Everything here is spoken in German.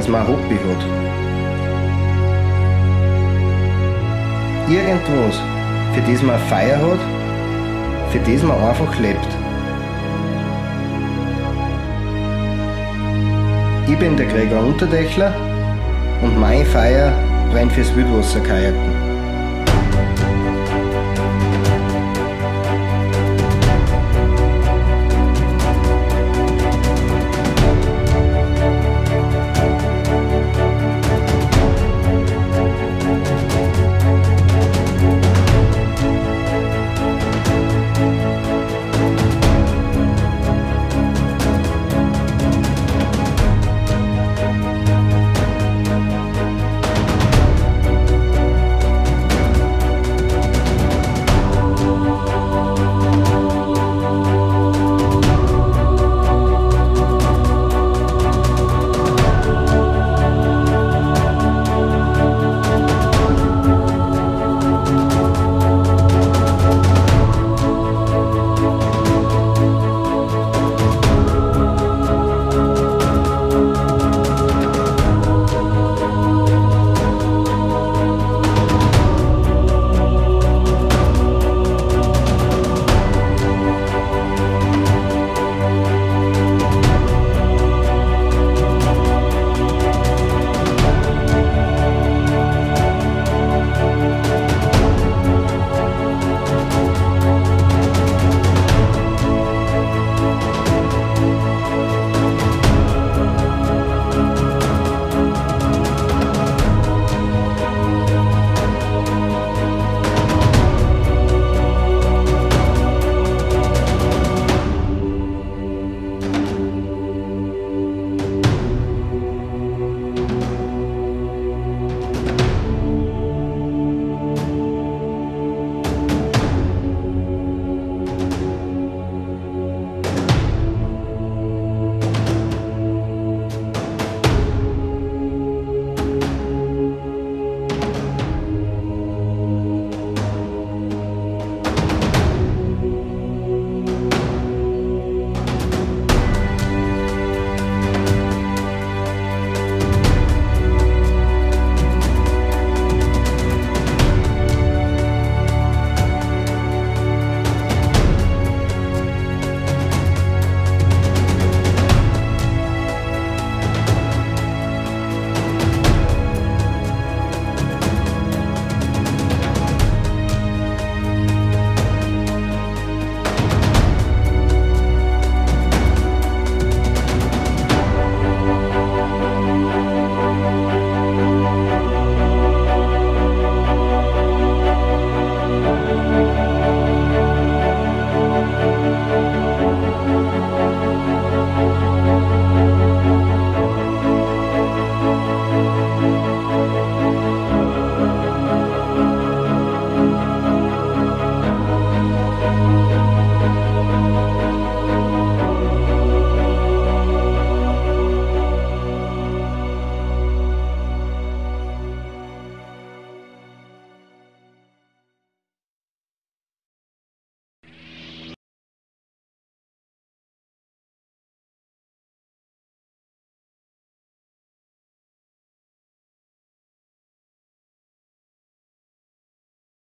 Dass man ein Hobby hat. Irgendwas, für das man eine Feier hat, für das man einfach lebt. Ich bin der Gregor Unterdächler und meine Feier brennt fürs Wildwasserkajaken.